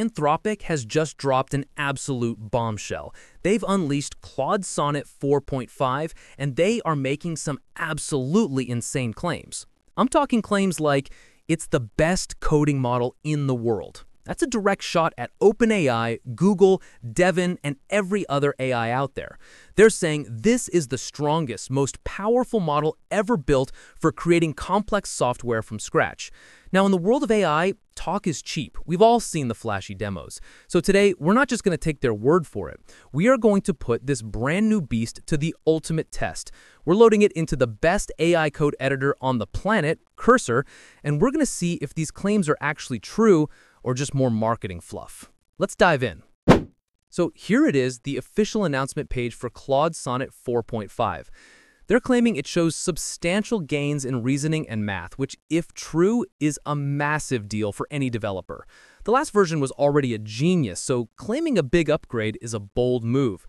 Anthropic has just dropped an absolute bombshell. They've unleashed Claude Sonnet 4.5, and they are making some absolutely insane claims. I'm talking claims like, it's the best coding model in the world. That's a direct shot at OpenAI, Google, Devin, and every other AI out there. They're saying this is the strongest, most powerful model ever built for creating complex software from scratch. Now, in the world of AI, talk is cheap. We've all seen the flashy demos. So today, we're not just going to take their word for it. We are going to put this brand new beast to the ultimate test. We're loading it into the best AI code editor on the planet, Cursor, and we're going to see if these claims are actually true or just more marketing fluff. Let's dive in. So here it is, the official announcement page for Claude Sonnet 4.5. They're claiming it shows substantial gains in reasoning and math, which, if true, is a massive deal for any developer. The last version was already a genius, so claiming a big upgrade is a bold move.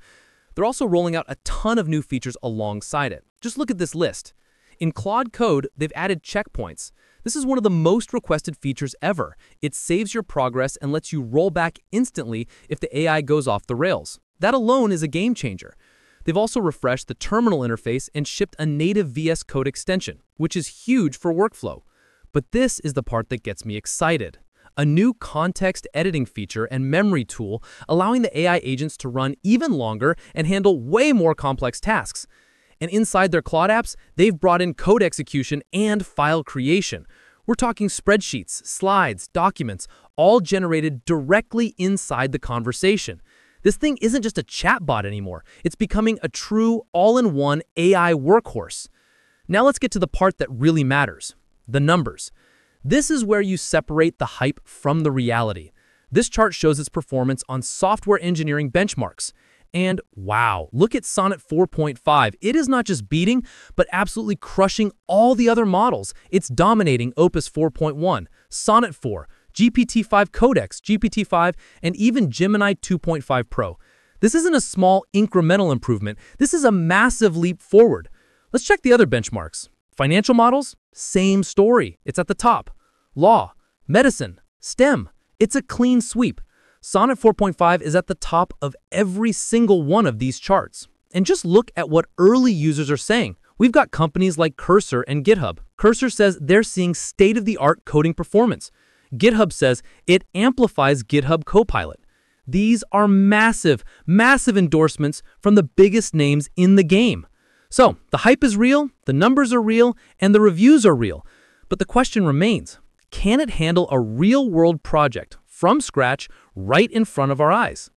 They're also rolling out a ton of new features alongside it. Just look at this list. In Claude Code, they've added checkpoints. This is one of the most requested features ever. It saves your progress and lets you roll back instantly if the AI goes off the rails. That alone is a game changer. They've also refreshed the terminal interface and shipped a native VS Code extension, which is huge for workflow. But this is the part that gets me excited. A new context editing feature and memory tool allowing the AI agents to run even longer and handle way more complex tasks. And inside their Claude apps, they've brought in code execution and file creation. We're talking spreadsheets, slides, documents, all generated directly inside the conversation. This thing isn't just a chatbot anymore. It's becoming a true all-in-one AI workhorse. Now let's get to the part that really matters, the numbers. This is where you separate the hype from the reality. This chart shows its performance on software engineering benchmarks. And wow, look at Sonnet 4.5. It is not just beating, but absolutely crushing all the other models. It's dominating Opus 4.1, Sonnet 4, GPT-5 Codex, GPT-5, and even Gemini 2.5 Pro. This isn't a small incremental improvement. This is a massive leap forward. Let's check the other benchmarks. Financial models, same story. It's at the top. Law, medicine, STEM. It's a clean sweep. Sonnet 4.5 is at the top of every single one of these charts. And just look at what early users are saying. We've got companies like Cursor and GitHub. Cursor says they're seeing state-of-the-art coding performance. GitHub says it amplifies GitHub Copilot. These are massive, massive endorsements from the biggest names in the game. So, the hype is real, the numbers are real, and the reviews are real. But the question remains, can it handle a real-world project from scratch right in front of our eyes.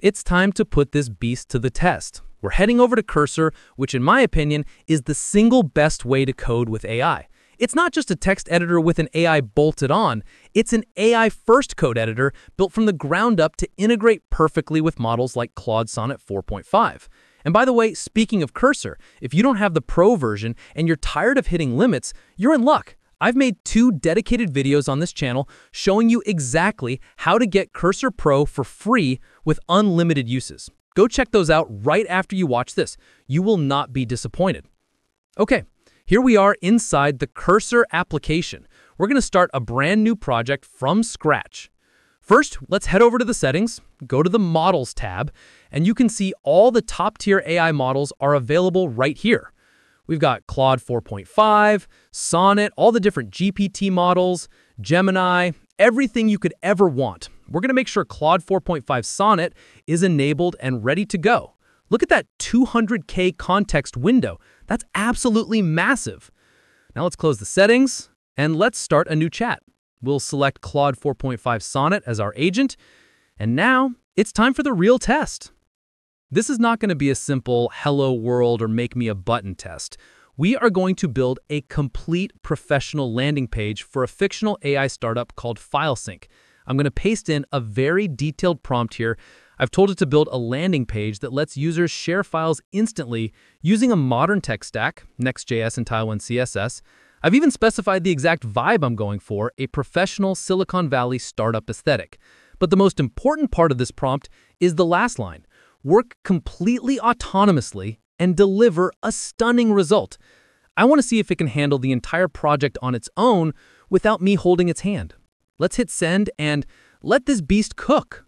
It's time to put this beast to the test. We're heading over to Cursor, which in my opinion is the single best way to code with AI. It's not just a text editor with an AI bolted on, it's an AI-first code editor built from the ground up to integrate perfectly with models like Claude Sonnet 4.5. And by the way, speaking of Cursor, if you don't have the Pro version and you're tired of hitting limits, you're in luck. I've made two dedicated videos on this channel showing you exactly how to get Cursor Pro for free with unlimited uses. Go check those out right after you watch this. You will not be disappointed. Okay, here we are inside the Cursor application. We're going to start a brand new project from scratch. First, let's head over to the settings, go to the Models tab, and you can see all the top-tier AI models are available right here. We've got Claude 4.5, Sonnet, all the different GPT models, Gemini, everything you could ever want. We're going to make sure Claude 4.5 Sonnet is enabled and ready to go. Look at that 200K context window. That's absolutely massive. Now let's close the settings and let's start a new chat. We'll select Claude 4.5 Sonnet as our agent. And now it's time for the real test. This is not going to be a simple hello world or make me a button test. We are going to build a complete professional landing page for a fictional AI startup called FileSync. I'm going to paste in a very detailed prompt here. I've told it to build a landing page that lets users share files instantly using a modern tech stack, Next.js and Tailwind CSS. I've even specified the exact vibe I'm going for, a professional Silicon Valley startup aesthetic. But the most important part of this prompt is the last line work completely autonomously, and deliver a stunning result. I want to see if it can handle the entire project on its own without me holding its hand. Let's hit send and Let this beast cook.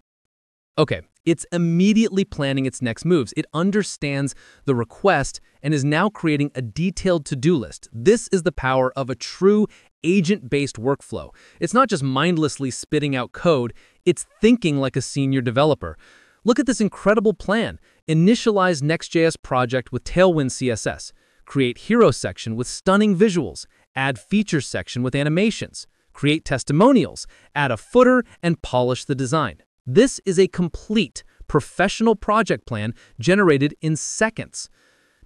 Okay, it's immediately planning its next moves. It understands the request and is now creating a detailed to-do list. This is the power of a true agent-based workflow. It's not just mindlessly spitting out code, it's thinking like a senior developer. Look at this incredible plan. Initialize Next.js project with Tailwind CSS. Create hero section with stunning visuals. Add features section with animations. Create testimonials. Add a footer and polish the design. This is a complete professional project plan generated in seconds.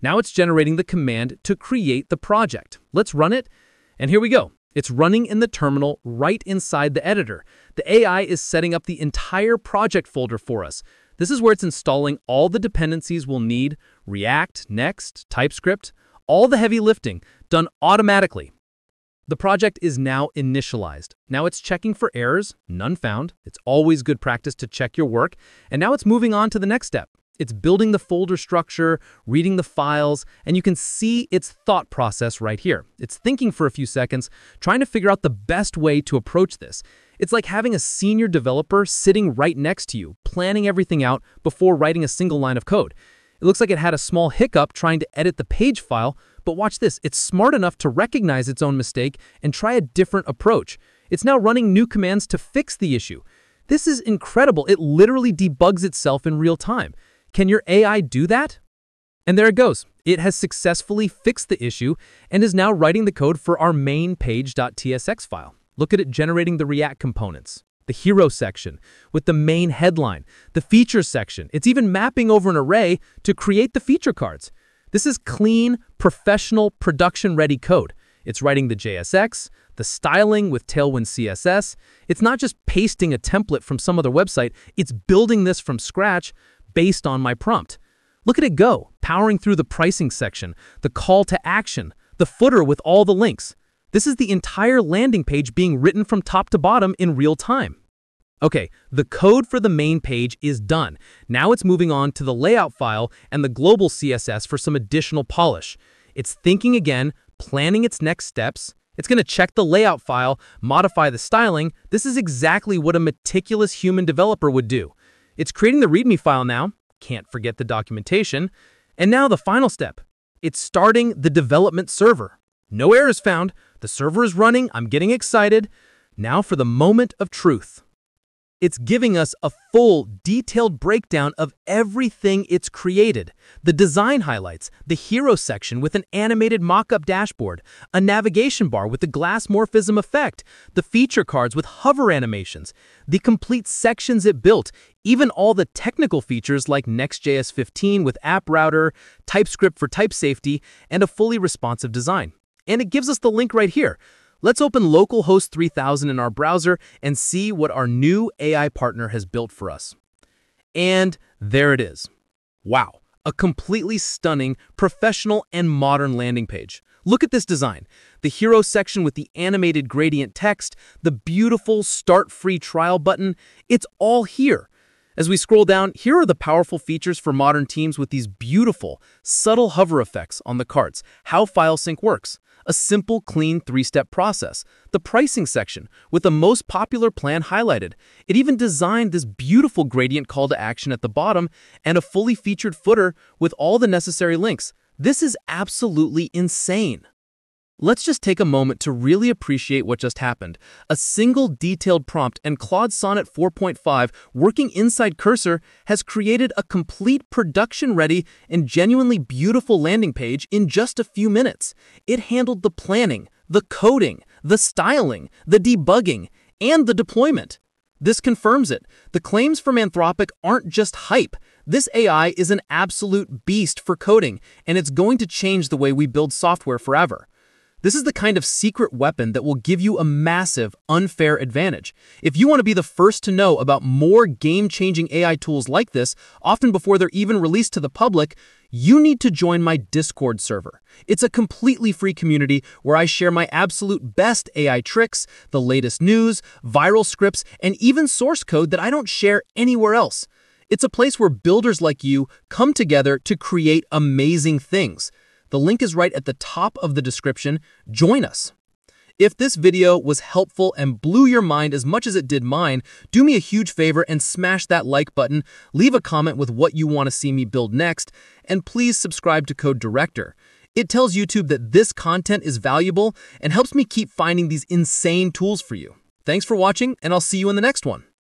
Now it's generating the command to create the project. Let's run it. And here we go. It's running in the terminal right inside the editor. The AI is setting up the entire project folder for us. This is where it's installing all the dependencies we'll need, React, Next, TypeScript, all the heavy lifting, done automatically. The project is now initialized. Now it's checking for errors, none found. It's always good practice to check your work. And now it's moving on to the next step. It's building the folder structure, reading the files, and you can see its thought process right here. It's thinking for a few seconds, trying to figure out the best way to approach this. It's like having a senior developer sitting right next to you, planning everything out before writing a single line of code. It looks like it had a small hiccup trying to edit the page file, but watch this, it's smart enough to recognize its own mistake and try a different approach. It's now running new commands to fix the issue. This is incredible. It literally debugs itself in real time. Can your AI do that? And there it goes. It has successfully fixed the issue and is now writing the code for our main page.tsx file. Look at it generating the React components the hero section, with the main headline, the features section. It's even mapping over an array to create the feature cards. This is clean, professional, production-ready code. It's writing the JSX, the styling with Tailwind CSS. It's not just pasting a template from some other website, it's building this from scratch based on my prompt. Look at it go, powering through the pricing section, the call to action, the footer with all the links. This is the entire landing page being written from top to bottom in real time. Okay, the code for the main page is done. Now it's moving on to the layout file and the global CSS for some additional polish. It's thinking again, planning its next steps. It's going to check the layout file, modify the styling. This is exactly what a meticulous human developer would do. It's creating the README file now. Can't forget the documentation. And now the final step. It's starting the development server. No errors found. The server is running. I'm getting excited. Now for the moment of truth. It's giving us a full, detailed breakdown of everything it's created. The design highlights, the hero section with an animated mock-up dashboard, a navigation bar with the glass morphism effect, the feature cards with hover animations, the complete sections it built, even all the technical features like Next.js 15 with App Router, TypeScript for type safety, and a fully responsive design. And it gives us the link right here. Let's open localhost 3000 in our browser and see what our new AI partner has built for us. And there it is. Wow, a completely stunning, professional, and modern landing page. Look at this design. The hero section with the animated gradient text, the beautiful start free trial button, it's all here. As we scroll down, here are the powerful features for modern teams with these beautiful, subtle hover effects on the carts, how file sync works, a simple, clean three-step process, the pricing section with the most popular plan highlighted. It even designed this beautiful gradient call to action at the bottom and a fully featured footer with all the necessary links. This is absolutely insane. Let's just take a moment to really appreciate what just happened. A single detailed prompt and Claude Sonnet 4.5 working inside Cursor has created a complete production-ready and genuinely beautiful landing page in just a few minutes. It handled the planning, the coding, the styling, the debugging, and the deployment. This confirms it. The claims from Anthropic aren't just hype. This AI is an absolute beast for coding, and it's going to change the way we build software forever. This is the kind of secret weapon that will give you a massive, unfair advantage. If you want to be the first to know about more game-changing AI tools like this, often before they're even released to the public, you need to join my Discord server. It's a completely free community where I share my absolute best AI tricks, the latest news, viral scripts, and even source code that I don't share anywhere else. It's a place where builders like you come together to create amazing things. The link is right at the top of the description. Join us. If this video was helpful and blew your mind as much as it did mine, do me a huge favor and smash that like button, leave a comment with what you want to see me build next, and please subscribe to Code Director. It tells YouTube that this content is valuable and helps me keep finding these insane tools for you. Thanks for watching, and I'll see you in the next one.